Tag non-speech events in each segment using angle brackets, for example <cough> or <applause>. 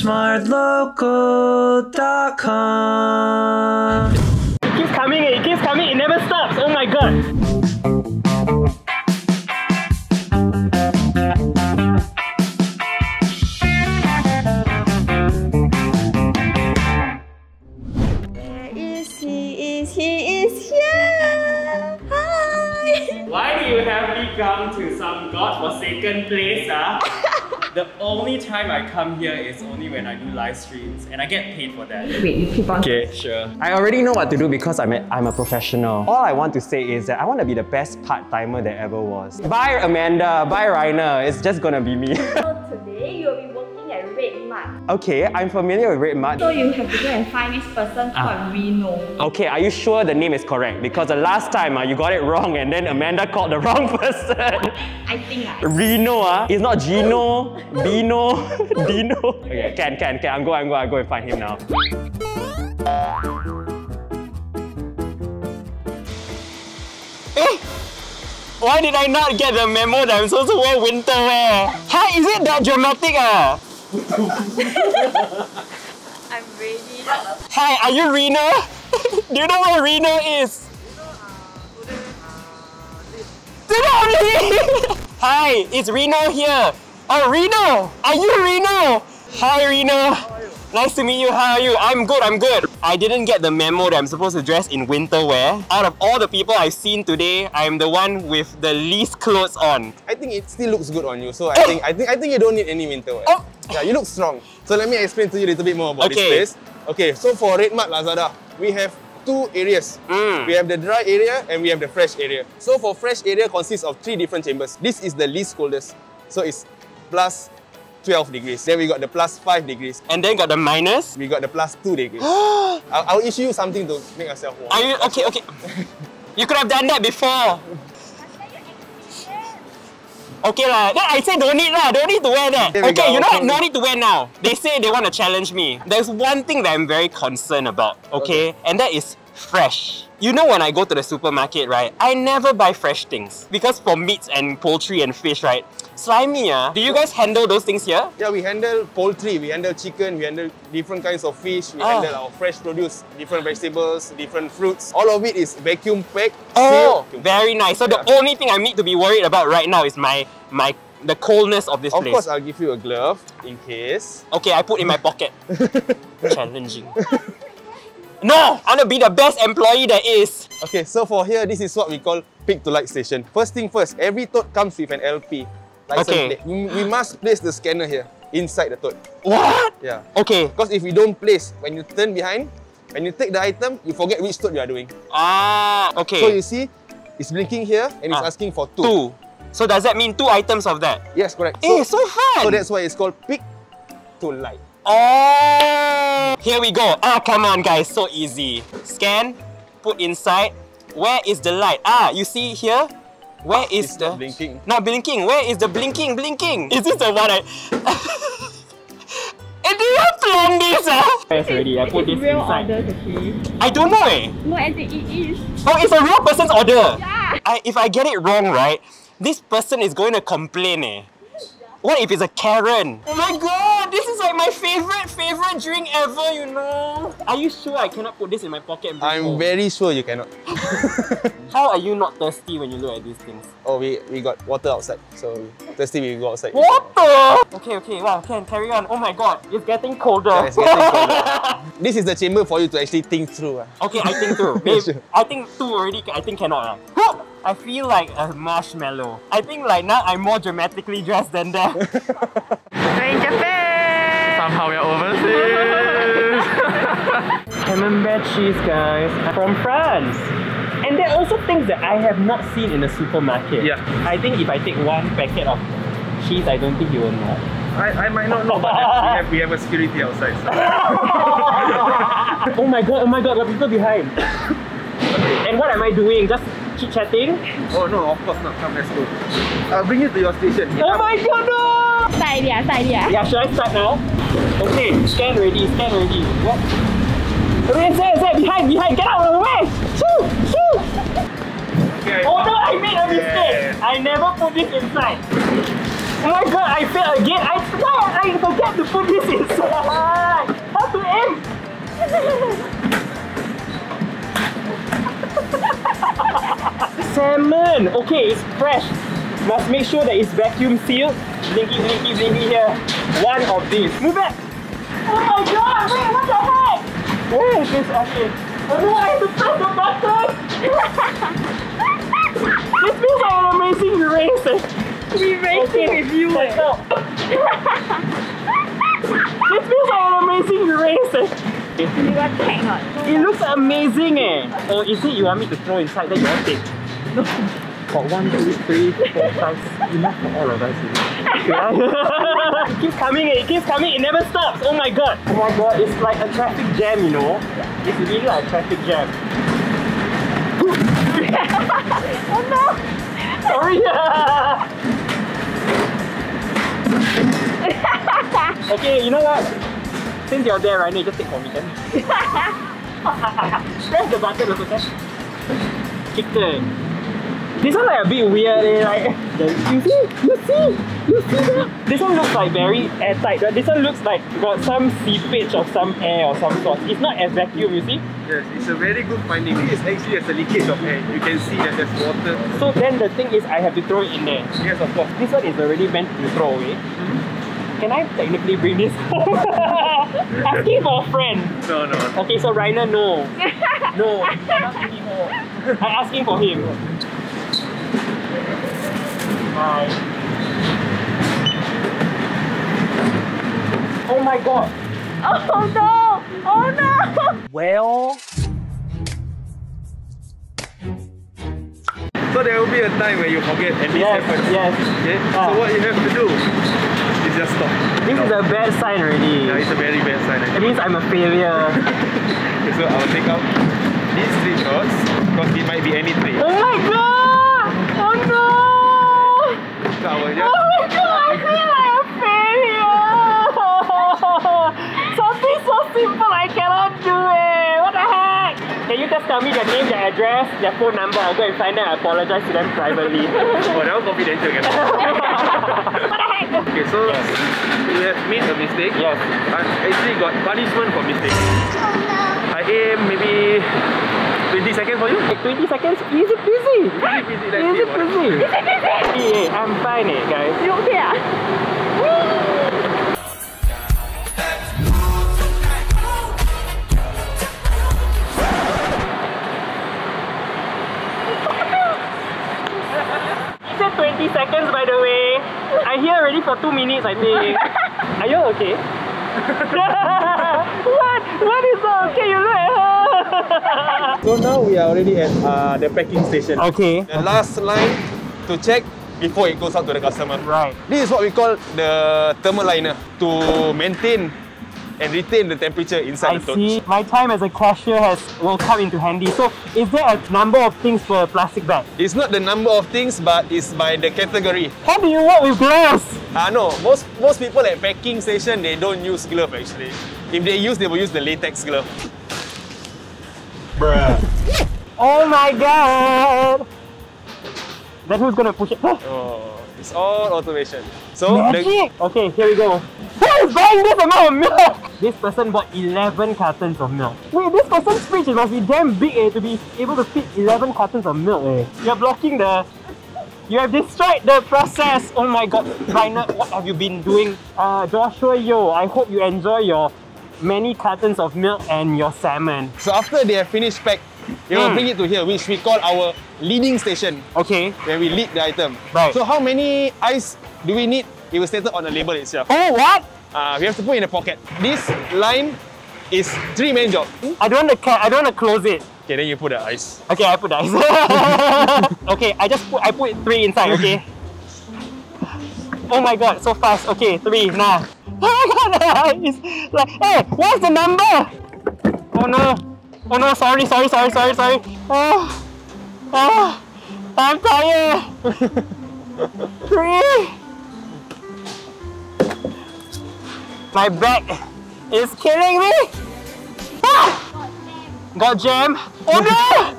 smartlocal.com. It keeps coming, it keeps coming, it never stops. Oh my god. Where is he? Is he is here? Hi. Why do you have me come to some god-forsaken place, ah? <laughs> the only time I come here is only when I do live streams and I get paid for that. Wait, you keep on. Okay, sure. I already know what to do because I'm a, I'm a professional. All I want to say is that I want to be the best part-timer there ever was. Bye Amanda, bye Rainier, it's just gonna be me. <laughs> okay, I'm familiar with Red Mart. So you have to go and find this person called Reno. Okay, are you sure the name is correct? Because the last time uh, you got it wrong and then Amanda called the <laughs> wrong person. I think ah. Reno, ah, it's not Gino, <laughs> Dino, <laughs> Dino. Okay, can, can, can. I'm go, I'm go, I'm go and find him now. Eh? Why did I not get the memo that I'm supposed to wear winter wear? How is it that dramatic ah? I'm ready. Hi, are you Reno? <laughs> Do you know where Reno is? Reno only! Uh, uh, <laughs> Hi, it's Reno here. Oh, Reno! Are you Reno? Hi, Reno. Nice to meet you. How are you? I'm good, I'm good. I didn't get the memo that I'm supposed to dress in winter wear. Out of all the people I've seen today, I'm the one with the least clothes on. I think it still looks good on you. So I think I think I think you don't need any winter wear. Oh. Yeah, you look strong. So let me explain to you a little bit more about Okay. this place. Okay, so for Red Mart Lazada, we have two areas. Mm. We have the dry area and we have the fresh area. So for fresh area consists of three different chambers. This is the least coldest. So it's plus 12 degrees. Then we got the plus 5 degrees. And then got the minus. We got the plus 2 degrees. <gasps> I'll, I'll issue you something to make yourself warm. Are you okay? Okay. You could have done that before. Okay lah. Then I say don't need lah. Don't need to wear that. Okay, go. you know what? No need to wear now. They say they want to challenge me. There's one thing that I'm very concerned about. Okay, and that is fresh. You know when I go to the supermarket, right? I never buy fresh things because for meats and poultry and fish, right? Slimy ah. Do you guys handle those things here? Yeah, we handle poultry, we handle chicken, we handle different kinds of fish, we Ah. handle our fresh produce, different vegetables, different fruits. All of it is vacuum packed, Oh, very nice. So the only thing I need to be worried about right now is my my the coldness of this Of place. Of course, I'll give you a glove in case. Okay, I put in my pocket. <laughs> Challenging. <laughs> No! I want to be the best employee there is. Okay, so for here, this is what we call pick to light station. First thing first, every tote comes with an LP. License Okay. plate. We, we must place the scanner here, inside the tote. What? Yeah. Okay. Because if we don't place, when you turn behind, when you take the item, you forget which tote you are doing. Ah, okay. So you see, it's blinking here and it's Ah. asking for two. two. So does that mean two items of that? Yes, correct. Eh, so fun! So that's why it's called pick to light. Oh! Here we go. Ah, come on, guys. So easy. Scan, put inside. Where is the light? Ah, you see here? Where is It's the... not blinking. Not blinking. Where is the blinking? Blinking. Is this the one I... Eh, do you plan this, ah? Yes, ready. I put this real inside. order the key. I don't know, eh. No, as in it is. Oh, it's a real person's order. Yeah. I, if I get it wrong, right, this person is going to complain, eh. What if it's a Karen? Oh my god, this is like my favorite, favorite drink ever, you know. Are you sure I cannot put this in my pocket? and I'm home? very sure you cannot. <laughs> How are you not thirsty when you look at these things? Oh, we, we got water outside. So thirsty, we go outside. Water! Okay, okay, wow, can carry on. Oh my god, it's getting colder. Yeah, it's getting colder. <laughs> This is the chamber for you to actually think through. ah. okay, I think through. <laughs> Babe, Sure. I think two already, I think cannot. ah. I feel like a marshmallow. I think like now I'm more dramatically dressed than that. We're in Japan. Somehow we're overseas. <laughs> Camembert cheese, guys, from France. And there are also things that I have not seen in the supermarket. Yeah. I think if I take one packet of cheese, I don't think you will know. I, I might not know, but we have, we have a security outside. So. <laughs> oh my god, oh my god, there are people behind. <laughs> And what am I doing? Just chit chatting? Oh no, of course not. Come, let's go. I'll bring you to your station. Oh my god, no! Start idea, ah, start idea. Ah. Yeah, should I start now? Okay, stand ready, stand ready. What? Wait, say, There behind, behind, get out of the way! Shoo, shoo! Okay, oh no, I made a mistake! Yeah. I never put this inside. Oh my god, I failed again. I swear I forget to put this inside. Salmon! Okay, it's fresh. Must make sure that it's vacuum sealed. Blinky, blinky, blinky here. One of these. Move back! Oh my god! Wait, what the heck? Where is this? Okay. Oh no, I have to press the button! <laughs> this feels like an amazing race. eh. We racing with you. Let's go. this feels like an amazing race. You got hang on. It looks amazing eh. Oh, is it you want me to throw inside then you want to take? No. Got one, two, three, four, five. Enough for all of us. it keeps coming, eh, it keeps coming, it never stops. Oh my god. Oh my god, it's like a traffic jam, you know. It's really like a traffic jam. <laughs> Oh no! Sorry. <laughs> okay, you know what? Since you're there right now, just take for me then. Press the button also can. Kick it. This one like a bit weird eh, like you see, you see, you see that? This one looks like very airtight. right? This one looks like got some seepage of some air or some sort. It's not as vacuum, you see? Yes, it's a very good finding. It is actually as a leakage of air. You can see that there's water. So then the thing is I have to throw it in there. Yes, of course. This one is already meant to throw away. Can I technically bring this home? <laughs> Asking for a friend. No, no. Okay, so Rainier, no. <laughs> No, I'm not bringing home. I'm asking for him. Hi. Oh my god. Oh no! Oh no! Well, So there will be a time when you forget and this yes, happens. yes. Okay? Ah. So what you have to do is just stop. This is a bad sign already. Yeah, it's a very bad sign. It means I'm a failure. <laughs> Okay, so I'll take out these three shots because it might be any three. Oh my god! Oh no! So I will Oh my god! I feel like a failure! Something so simple I cannot do it. What the heck? Can you just tell me their name, their address, their phone number? I'll go and find them. I apologize to them privately. Oh, that was confidential. Kan? what the heck? okay, so you have made a mistake. Yes. I actually got punishment for mistake. Oh, I aim maybe 20 seconds for you. Like 20 seconds, easy peasy. Easy peasy, let's Easy see what- peasy. Hey, I'm fine, eh, guys. You okay ah? He said 20 seconds, by the way. I here already for two minutes, I think. <laughs> Are you okay? <laughs> what? What is okay? You look at her. <laughs> So now we are already at uh, the packing station. okay. The last line to check before it goes out to the customer. Right. This is what we call the thermal liner to maintain and retain the temperature inside I the tote. see. My time as a cashier has will come into handy. So, is there a number of things for a plastic bag? It's not the number of things, but it's by the category. How do you work with glass? Ah no, most most people at packing station they don't use glove actually. If they use, they will use the latex glove. Oh my god! Then who's gonna push it? Oh, it's all automation. So the, Okay, here we go. Who is buying this amount of milk? This person bought 11 cartons of milk. Wait, this person's fridge must be damn big eh, to be able to fit 11 cartons of milk eh. You're blocking the... You have destroyed the process! Oh my god, Rainier, what have you been doing? Uh, Joshua Yo, I hope you enjoy your many cartons of milk and your salmon. so after they have finished pack, they will Mm. bring it to here, which we call our leading station, Okay. where we lead the item. Right. So how many ice do we need? It was stated on the label itself. Oh, what? Uh, we have to put in a pocket. This line is three main job. I don't want to I don't want to close it. Okay, then you put the ice. Okay, I put the ice. <laughs> okay, I just put I put three inside, okay? <laughs> Oh my god, so fast. Okay, three, nah. <laughs> Oh it's like, hey, what's the number? Oh no. Oh no, sorry, sorry, sorry, sorry, sorry. Oh, oh I'm tired. three. My back is killing me. Ah! Got jam. Oh no!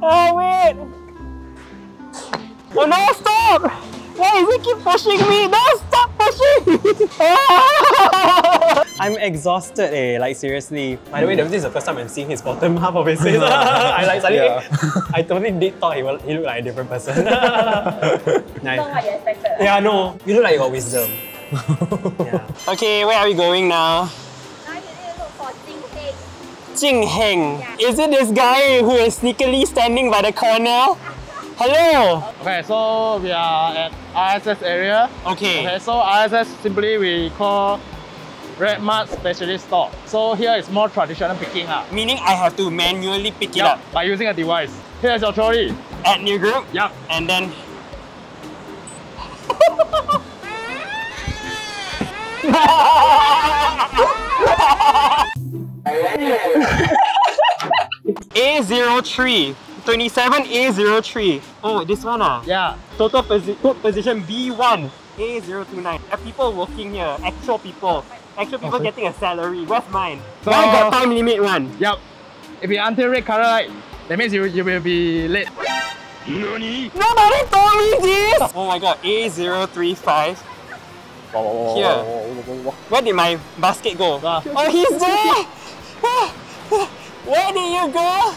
<laughs> oh wait! Oh no, stop! Why is it keep pushing me? No, stop pushing! <laughs> I'm exhausted, eh. Like seriously. By the way, this is the first time I'm seeing his bottom half of his face. <laughs> <laughs> I like suddenly, Yeah. I totally did thought he, will, he looked like a different person. nice. Not what you expected. Yeah, no. You look like you got wisdom. yeah. Okay, where are we going now? Now you need to look for Jing Hei. Jing Heng. Yeah. Is it this guy who is sneakily standing by the corner? Hello. Okay, so we are at RSS area. Okay. Okay, so RSS simply we call Red Mart Specialist Store. So here is more traditional picking up. Meaning I have to manually pick it up by using a device. Here's your trolley. at new group. Yup. And then <laughs> A03. 27A03. Oh, this one ah. Yeah. Total posi- code position B1. A029. There are people working here. Actual people. Actual people Okay. getting a salary. Where's mine? So- mine got time limit one. Yup. If you until red color light, that means you, you will be late. Nobody told me this! Oh my god, A035. Here. Where did my basket go? Ah. Oh, he's there! <laughs> Where did you go?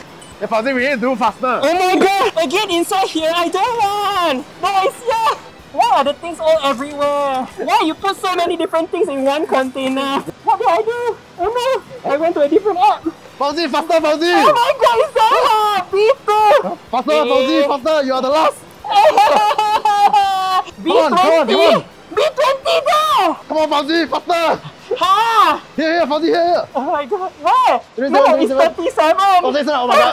Fauzi, we need to do faster. Oh my god! Again inside here, I don't want! No, it's here! Why are the things all everywhere? Why you put so many different things in one container? What did I do? Oh no! I went to a different app! Fauzi, faster, Fauzi! Oh my god, it's so hard! Faster, Fauzi, faster, you are the last! B20! <laughs> come on, come. B20 there! Come on, Fauzi, faster! Ha! Here, here, Fauzi, here, here! Oh my god, where? There is No, one, it's there is one. 37! Oh my god!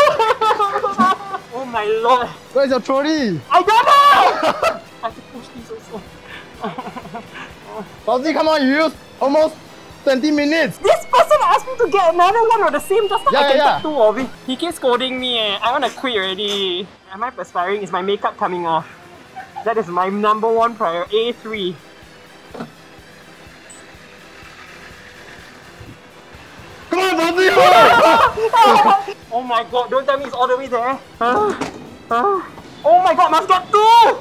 <laughs> oh my lord! Where's your trolley? I don't know! <laughs> I have to push this also. <laughs> Fauzi, come on, you used almost 20 minutes! This person asked me to get another one of the same just now Yeah, I can yeah, take two of it. He keeps scolding me eh. I wanna quit already. Am I perspiring? Is my makeup coming off? That is my number one priority. A3. <laughs> Oh my god, don't tell me it's all the way there. Huh? Huh? Oh my god, must get two!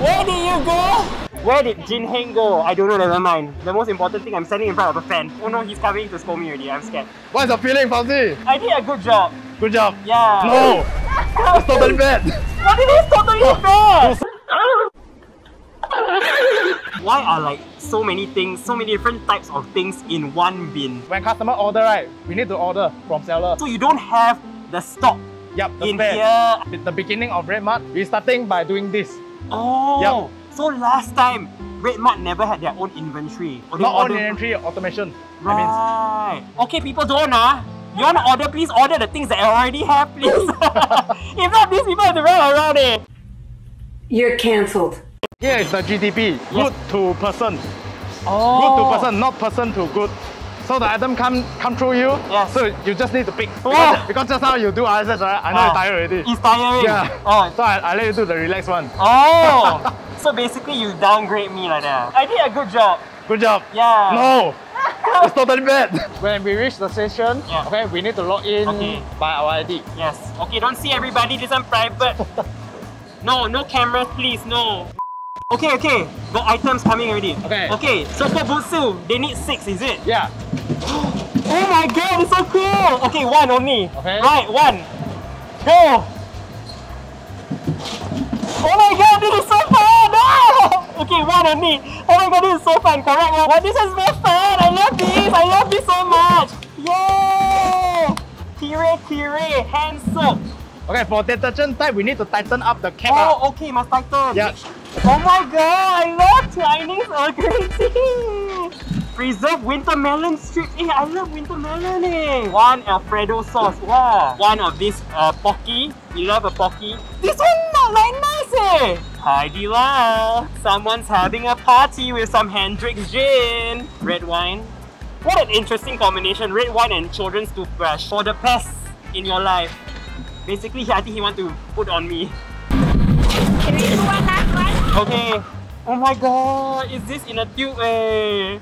Where did you go? Where did Jin Heng go? I don't know, never mind. The most important thing, I'm standing in front of a fan. Oh no, he's coming to scold me already, I'm scared. What's your feeling, Fauzi? I did a good job. Good job. Yeah. No! It's totally bad. <laughs> What is totally <laughs> bad! Why are like so many things, so many different types of things in one bin? When customer order, right, we need to order from seller. So you don't have the stock Yup, the in spare. here. At the beginning of Red Mart, we starting by doing this. Oh, Yup. so last time Red Mart never had their own inventory. Or Not on order- inventory automation. That means Right. Okay, people don't ah. You wanna order, please order the things that I already have, please. <laughs> if not, these people have to run around it. You're cancelled. Here is the GTP. Good to person. Oh. Good to person, not person to good. So the item come come through you. Yes. So you just need to pick. Wow. Because, because just now you do RSS, right? I know Ah. you're tired already. It's tiring. Yeah. Oh, So I, I let you do the relaxed one. Oh! <laughs> so basically you downgrade me like that. I did a good job. Good job. Yeah. No. <laughs> it's totally bad. When we reach the station, Yeah. okay, we need to log in Okay. by our ID. Yes. Okay, don't see everybody, this one private. <laughs> no, no cameras please, no. Okay, okay. Got items coming already. Okay. Okay, so for Butsu, they need six, is it? Yeah. <gasps> Oh my god, it's so cool! Okay, one only. Okay. Right, one. Go! Oh my god, this is so fun! No! <laughs> Ah! Okay, one only. Oh my god, this is so fun, correct? Well, this is very fun! I love this! I love this so much! Yay! Kirei, Kirei, hand soap. Okay, for detergent type, we need to tighten up the cap. up. Oh, okay, must tighten. Yeah. Oh my god, I love Chinese tea. Preserved winter melon strips. Eh, I love winter melon eh. One Alfredo sauce. Wow. One of this uh, Pocky. You love a Pocky. This one not like nice eh. Haidilao. Someone's having a party with some Hendrick's gin. Red wine. What an interesting combination. Red wine and children's toothbrush. For the pests in your life. Basically, I think he want to put on me. Can we do one last one? Okay. Oh my god, is this in a tube eh?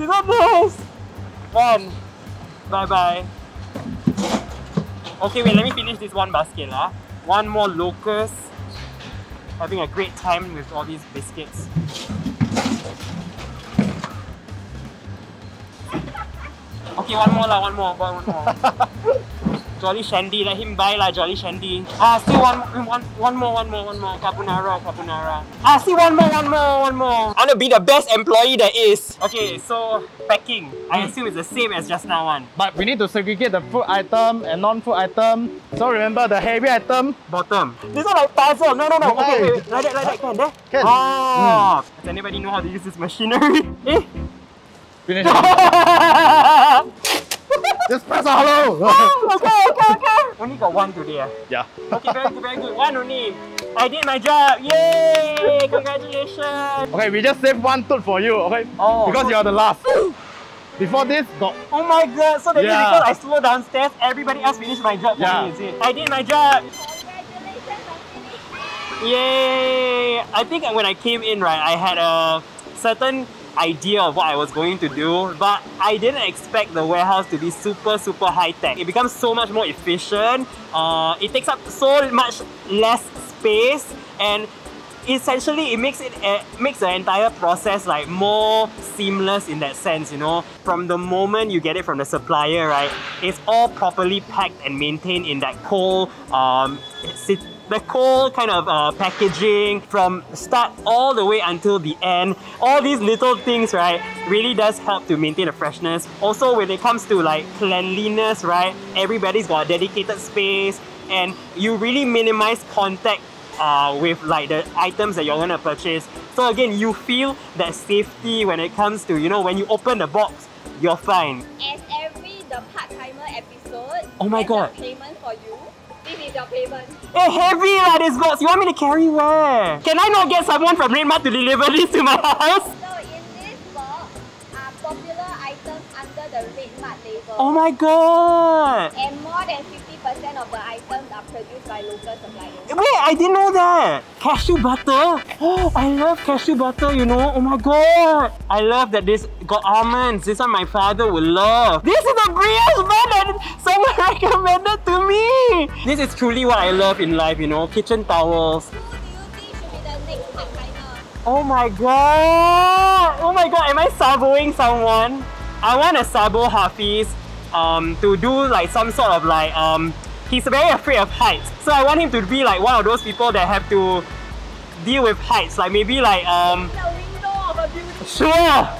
Is that nice? One. Bye bye. Okay, wait, let me finish this one basket lah. One more locust. having a great time with all these biscuits. Okay, one more lah, one more, one more. <laughs> Jolly Shandy, let him buy lah, Jolly Shandy. Ah, still one, one, one more, one more, one more. Carbonara, carbonara. Ah, still one more, one more, one more. I wanna be the best employee there is. Okay, so packing. I assume it's the same as just now one. But we need to segregate the food item and non-food item. So remember the heavy item. Bottom. This one like puzzle. No, no, no. Okay, wait, wait. Like that, like that. Can, there? Can. Oh. Does anybody know how to use this machinery? eh? <laughs> Finish. <laughs> Just press a hello. okay, okay, okay. Only got one today. ah. yeah. Okay, very good, very good. One only. I did my job. Yay! Congratulations. Okay, we just saved one tooth for you, okay? Oh. Because you're the last. Before this, got Oh my god, so that means Yeah. because I slow downstairs, everybody else finished my job for Yeah. me, is it? I did my job! Congratulations on finishing. Yay! I think when I came in, right, I had a certain idea of what I was going to do, but I didn't expect the warehouse to be super, super high tech. It becomes so much more efficient. Uh, it takes up so much less space, and essentially it makes it uh, makes the entire process like more seamless in that sense you know from the moment you get it from the supplier right it's all properly packed and maintained in that cold um the cold kind of uh, packaging from start all the way until the end all these little things right really does help to maintain the freshness also when it comes to like cleanliness right everybody's got a dedicated space and you really minimize contact uh, with like the items that you're gonna purchase. So again, you feel that safety when it comes to you know when you open the box, you're fine. As every the part-timer episode, Oh my God. a payment for you. Hey, heavy lah this box. You want me to carry where? Can I not get someone from Redmart to deliver this to my <laughs> house? So in this box are popular items under the Red Mart label. Oh my god! And more than 50% of the items are produced by local suppliers. Wait, I didn't know that. Cashew butter. Oh, I love cashew butter. You know. Oh my god. I love that this got almonds. This one my father will love. This is the brioche bun someone <laughs> recommended to me. This is truly what I love in life. You know, kitchen towels. Who do you think should be the next? Oh my god! Oh my god, am I saboing someone? I want a sabo Hafiz um, to do like some sort of like um, he's very afraid of heights. So I want him to be like one of those people that have to deal with heights. Like maybe like um The window of a building. sure